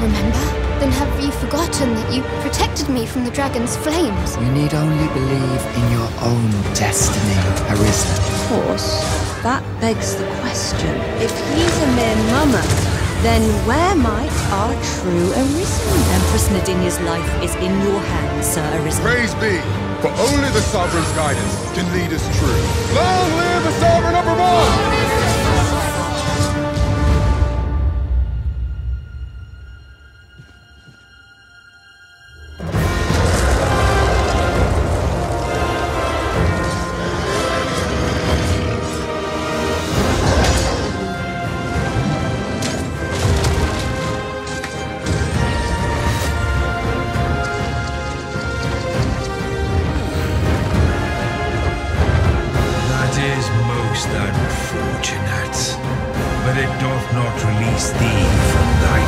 You forgotten that you protected me from the dragon's flames. You need only believe in your own destiny, Arisen. Of course, that begs the question. If he's a mere mummer, then where might our true Arisen? Empress Nadinia's life is in your hands, Sir Arisen. Praise be, for only the Sovereign's guidance can lead us true. Long live the Sovereign of is most unfortunate. But it doth not release thee from thy.